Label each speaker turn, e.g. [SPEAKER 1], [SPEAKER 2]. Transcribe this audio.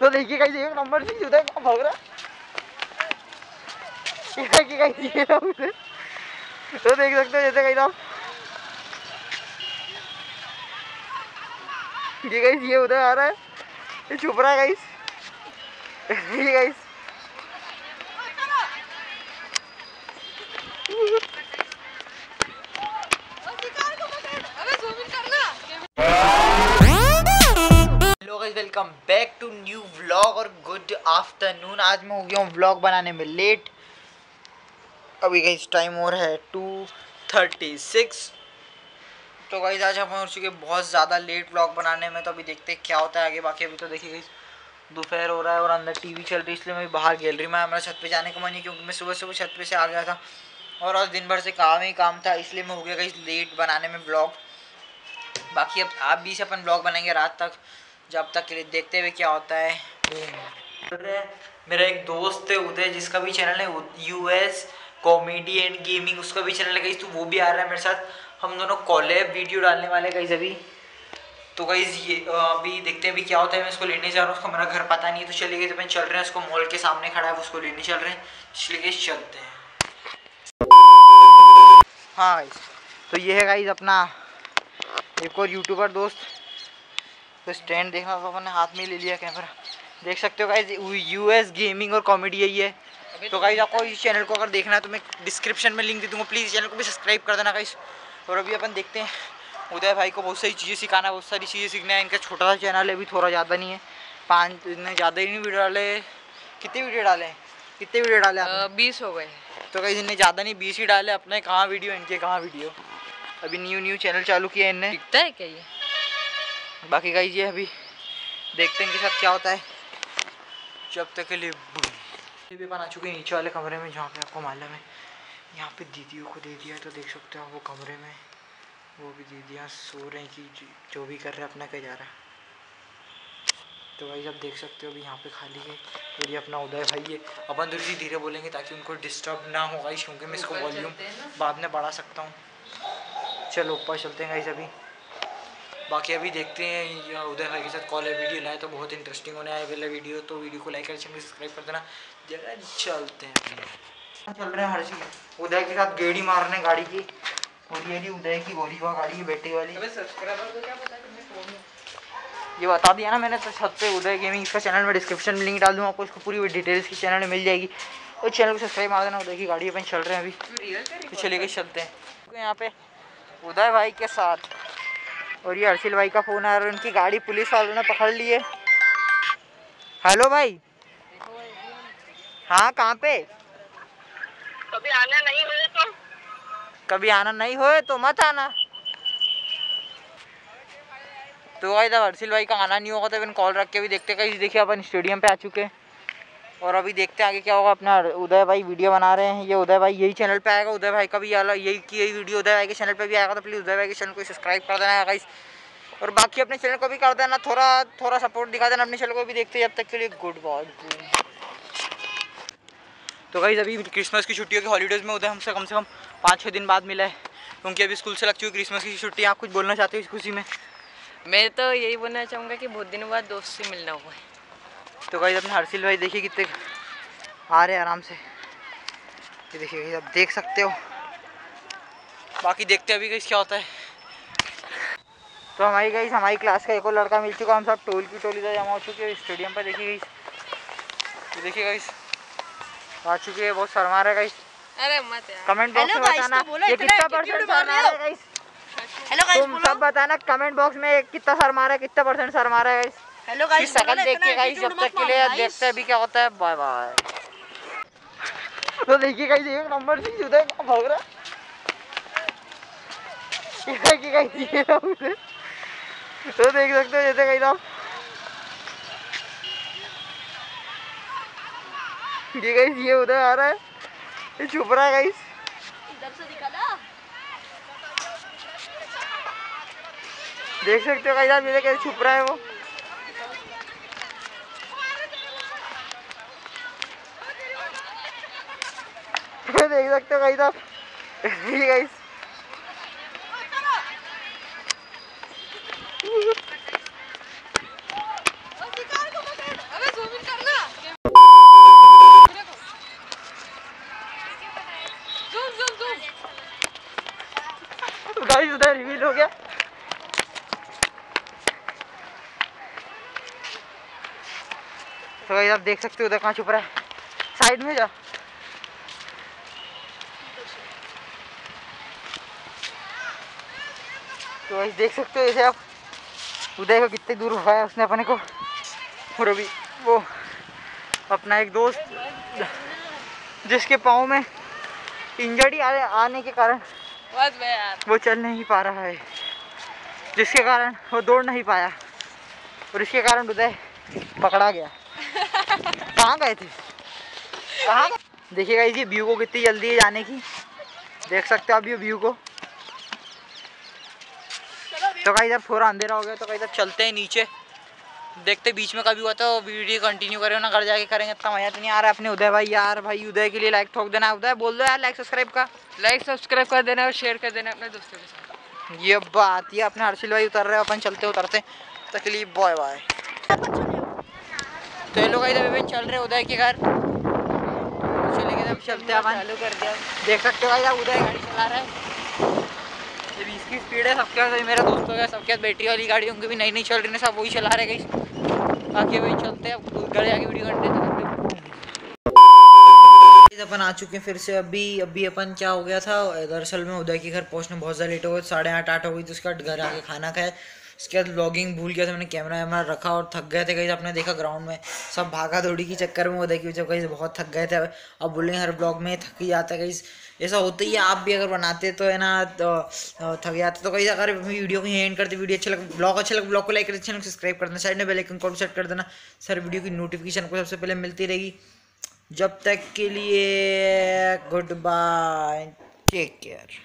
[SPEAKER 1] तो देखिए गाइस एक नंबर से उधर कहाँ भाग रहा ये देखिए गाइस ये रहा उधर तो देख सकते हो जैसे गाइस आप ये गाइस ये उधर आ रहा है ये छुप रहा है गाइस ये गाइस वेलकम बैक व्लॉग और गुड आफ्टरनून आज मैं हो गया हूँ व्लॉग बनाने में लेट अभी गाइस टाइम और है टू थर्टी सिक्स तो गाइस आज हम हो चुके बहुत ज़्यादा लेट व्लॉग बनाने में तो अभी देखते हैं क्या होता है आगे। बाकी अभी तो देखिए गाइस दोपहर हो रहा है और अंदर टीवी चल रही है, इसलिए मैं बाहर गैलरी में मेरा छत पे जाने का मन नहीं, क्योंकि मैं सुबह सुबह छत पे से आ गया था और आज दिन भर से काम ही काम था, इसलिए मैं हो गया गाइस लेट बनाने में ब्लॉग बाकी अब आप भी से अपन ब्लॉग बनाएँगे रात तक, जब तक के लिए देखते हुए क्या होता है। मेरा एक दोस्त है उदय, जिसका भी चैनल है यूएस कॉमेडी एंड गेमिंग उसका भी चैनल है तो वो भी आ रहा है मेरे साथ। हम दोनों कॉलेब वीडियो डालने वाले कहीं अभी। तो कहीं ये अभी देखते हैं अभी क्या होता है, मैं उसको लेने जा रहा हूँ, उसको मेरा घर पता नहीं है। तो चले गए तो अपन चल रहे हैं, उसको मॉल के सामने खड़ा है उसको लेने चल रहे हैं। इसलिए गई चलते हैं। हाँ तो ये है गाइस अपना एक और यूट्यूबर दोस्त। तो स्टैंड देखना तो मैंने हाथ में ले लिया कैमरा देख सकते हो गाइज़ यूएस गेमिंग और कॉमेडी यही है। तो गाइज़ आपको इस चैनल को अगर देखना है तो मैं डिस्क्रिप्शन में लिंक दे दूँगा। प्लीज़ चैनल को भी सब्सक्राइब कर देना गाइज़ और अभी अपन देखते हैं उदय भाई को बहुत सारी चीज़ें सिखाना है बहुत सारी चीज़ें सीखना है। इनका छोटा सा चैनल है अभी थोड़ा ज़्यादा नहीं है। पाँच इतने ज़्यादा ही नहीं वीडियो डाले। कितने वीडियो डाले? हैं कितने वीडियो डाले आपने?
[SPEAKER 2] बीस हो गए।
[SPEAKER 1] तो कहीं इनने ज़्यादा नहीं बीस ही डाले। अपने कहाँ वीडियो इनके कहाँ वीडियो अभी न्यू न्यू चैनल चालू किया है इनने।
[SPEAKER 2] दिखता है क्या ये?
[SPEAKER 1] बाकी का ये अभी देखते हैं इनके साथ क्या होता है। जब तक के लिए ये भी बना चुके हैं। नीचे वाले कमरे में जहाँ पे आपको मालूम है यहाँ पे दीदियों को दे दिया है तो देख सकते हो आप वो कमरे में वो भी दीदियाँ सो रही कि जो- जो भी कर रहे हैं अपना कह जा रहा है। तो भाई अब देख सकते हो अभी यहाँ पे खाली है। और ये अपना उदय भाई है। अपन थोड़ी सी धीरे बोलेंगे ताकि उनको डिस्टर्ब ना हो गाइस क्योंकि मैं इसको वॉल्यूम बाद में बढ़ा सकता हूँ। चलो ऊपर चलते हैं गाइस अभी। बाकी अभी देखते हैं या उदय भाई के साथ कॉल है वीडियो लाए तो बहुत इंटरेस्टिंग होने आए वाला वीडियो तो वीडियो को लाइक कर चैनल सब्सक्राइब कर देना। जरा चलते हैं। चल रहे हैं हर चीज़। उदय के साथ गेड़ी मारने गाड़ी की। और ये रही उदय की गोली हुआ गाड़ी की बैटरी वाली।
[SPEAKER 2] सब्सक्राइबर को क्या पता तुमने फ़ोन
[SPEAKER 1] ये बता दिया ना मैंने तो छत पे उदय गेमिंग इसका चैनल में डिस्क्रिप्शन में लिंक डाल दूँ आपको इसको पूरी डिटेल्स की चैनल में मिल जाएगी। और चैनल को सब्सक्राइब मार देना उदय की गाड़ी अपन चल रहे हैं अभी। तो चले गए चलते हैं। तो यहाँ पे उदय भाई के साथ और ये हर्षिल भाई का फ़ोन आ रहा है उनकी गाड़ी पुलिस वालों ने पकड़ ली है। हेलो भाई। हाँ कहाँ पे?
[SPEAKER 3] कभी आना नहीं हो तो?
[SPEAKER 1] कभी आना नहीं होए तो मत आना। तो भाई जब हर्षिल भाई का आना नहीं होगा तो अपन कॉल रख के भी देखते कहीं देखिए अपन स्टेडियम पे आ चुके हैं। और अभी देखते हैं आगे क्या होगा। अपना उदय भाई वीडियो बना रहे हैं। ये उदय भाई यही चैनल पे आएगा। उदय भाई का भी यही की यही वीडियो उदय भाई के चैनल पे भी आएगा। तो प्लीज़ उदय भाई के चैनल को सब्सक्राइब कर देना गाइस और बाकी अपने चैनल को भी कर देना। थोड़ा थोड़ा सपोर्ट दिखा देना अपने चैनल को भी। देखते हैं जब तक के लिए गुड बॉय तो गाइस अभी क्रिसमस की छुट्टियों के हॉलीडेज़ में उदय हमसे कम से कम पाँच छः दिन बाद मिला है। क्योंकि अभी स्कूल से लग चुकी क्रिसमस की छुट्टी, आप कुछ बोलना चाहते हो इस खुशी में?
[SPEAKER 2] मैं तो यही बोलना चाहूँगा कि बहुत दिनों बाद दोस्त से मिलना हुआ है।
[SPEAKER 1] तो गाइस अपने हर्षिल भाई देखिए कितने आ रहे हैं आराम से। ये देखिए आप देख सकते हो। बाकी देखते हैं अभी गाइस क्या होता है। तो हमारी गाइस हमारी क्लास का एक और लड़का मिल चुका हम सब टोल की टोली से जमा हो चुके हैं स्टेडियम पर देखिए गाइस ये देखिए गाइस आ चुके हैं बहुत शर्मा रहे गाइस
[SPEAKER 2] अरे मत यार।
[SPEAKER 1] कमेंट बॉक्स में बताना
[SPEAKER 3] तो
[SPEAKER 1] ये कितना परसेंट शर्मा
[SPEAKER 3] रहे
[SPEAKER 1] है?
[SPEAKER 3] हो।
[SPEAKER 1] गाइस
[SPEAKER 3] हेलो गाइस
[SPEAKER 1] तुम सब बताना कमेंट बॉक्स में कितना शर्मा रहा है कितना परसेंट शर्मा रहा है गाइस
[SPEAKER 3] हेलो गाइस
[SPEAKER 1] शकल देख के गाइस जब तक के लिए देखते हैं अभी क्या होता है बाय बाय तो देखिए गाइस एक नंबर से उधर कहाँ भाग रहा है? ये देखिए गाइस ये तो देख सकते हो जैसे गाइस आप ये गाइस ये उधर आ रहा है। ये छुप रहा है गाइस
[SPEAKER 3] इधर से निकला
[SPEAKER 1] देख सकते हो गाइस आप ये कैसे छुप रहा है वो। देख सकते हो कहीं साहब गाइस गाइस
[SPEAKER 3] उधर रिवील हो गया।
[SPEAKER 1] तो गाइस आप देख सकते हो उधर कहाँ छुप रहा है। साइड में जा। तो भाई देख सकते हो जैसे आप। उदय को कितनी दूर उठाया उसने अपने को। और अभी वो अपना एक दोस्त जिसके पाँव में इंजरी आने आने के कारण वो चल नहीं पा रहा है। जिसके कारण वो दौड़ नहीं पाया। और इसके कारण उदय पकड़ा गया। कहाँ गए थे? कहाँ? देखिएगा ये व्यू को कितनी जल्दी है जाने की। देख सकते हो आप ये व्यू को। तो कहीं जब थोड़ा अंधेरा हो गया तो कहीं तब चलते हैं नीचे। देखते बीच में कभी हुआ तो वीडियो कंटिन्यू करें ना घर जाके करेंगे इतना मज़ा तो नहीं आ रहा है अपने उदय भाई। यार भाई उदय के लिए लाइक ठोक देना उदय बोल दो यार लाइक सब्सक्राइब का
[SPEAKER 2] लाइक सब्सक्राइब कर देना और शेयर कर देना अपने दोस्तों के साथ।
[SPEAKER 1] ये बात ये अपने हर्षिल भाई उतर रहे हैं अपन चलते उतरते तकलीफ़ बॉय बाय तो ये लोग अभी चल रहे हैं उदय के घर। चलेंगे जब चलते हैं अपन।
[SPEAKER 2] चालू कर दिया।
[SPEAKER 1] देख सकते हो उदय गाड़ी चला रहा है। ये बीस की स्पीड है, सबके पास मेरे दोस्तों का सबके पास बैटरी वाली गाड़ी, उनकी भी नई नई चल रही है, सब वही चला रहे गई बाकी वही चलते हैं घर जाके वीडियो घंटे अपन आ चुके हैं फिर से, अभी अभी अपन क्या हो गया था, दरअसल में उदय के घर पहुँचने बहुत ज़्यादा लेट हो गए साढ़े आठ आठ हो गई तो उसका घर आके खाना खाया। उसके बाद ब्लॉगिंग भूल गया था, मैंने कैमरा वैमरा रखा और थक गए थे कहीं आपने देखा ग्राउंड में, सब भागा दौड़ी के चक्कर में, वो देखिए जब कहीं बहुत थक गए थे। अब बोलेंगे हर ब्लॉग में थक ही जाता है, कहीं ऐसा होता ही है, आप भी अगर बनाते तो है ना तो थक जाते तो कहीं अगर वीडियो को एंड करते वीडियो अच्छा लगा ब्लॉग अच्छा लगा ब्लॉग को लाइक करते चैनल सब्सक्राइब कर देना साइड में बेल आइकन को सेट कर देना, सर वीडियो की नोटिफिकेशन को सबसे पहले मिलती रहेगी। जब तक के लिए गुड बाय टेक केयर